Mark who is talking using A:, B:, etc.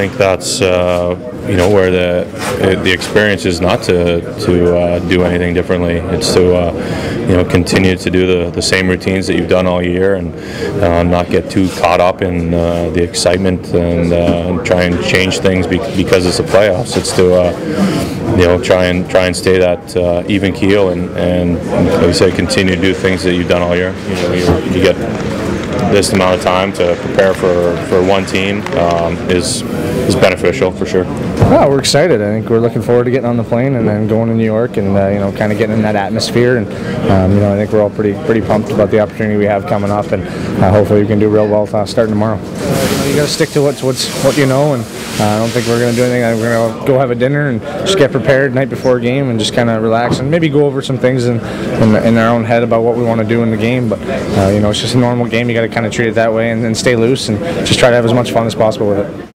A: think that's uh, you know where the the experience is not to to uh, do anything differently. It's to uh, you know continue to do the, the same routines that you've done all year and uh, not get too caught up in uh, the excitement and, uh, try and change things because it's the playoffs. It's to you know try and try and stay that even keel and and like I said, continue to do things that you've done all year. You know, you, you get this amount of time to prepare for, for one team um, is is beneficial for sure.
B: Well, we're excited. I think we're looking forward to getting on the plane and then going to New York and uh, you know kind of getting in that atmosphere. And um, you know I think we're all pretty pretty pumped about the opportunity we have coming up, and uh, hopefully we can do real well uh, starting tomorrow. You got to stick to what's what's what you know, and uh, I don't think we're going to do anything. We're going to go have a dinner and just get prepared night before a game and just kind of relax and maybe go over some things in, in, in our own head about what we want to do in the game. But uh, you know it's just a normal game. You got to kind of treat it that way and, and stay loose and just try to have as much fun as possible with it.